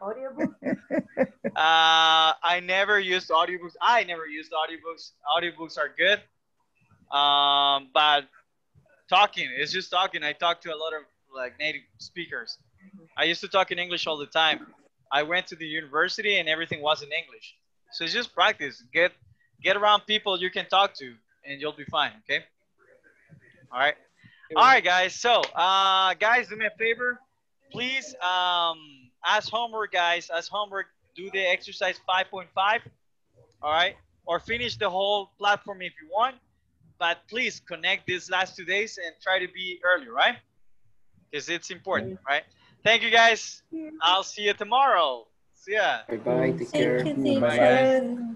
Audiobook? Uh, I never used audiobooks. I never used audiobooks. Audiobooks are good. Um, but talking, it's just talking. I talk to a lot of like native speakers. I used to talk in English all the time. I went to the university and everything was in English. So it's just practice. Get get around people you can talk to and you'll be fine. Okay. All right. All right, guys. So, uh, guys, do me a favor. Please, um, as homework, guys, as homework, do the exercise 5.5. All right. Or finish the whole platform if you want. But please connect these last two days and try to be early, right? Because it's important, right? Thank you, guys. I'll see you tomorrow. See ya. Bye bye. Take care. Thank you, Bye, teacher.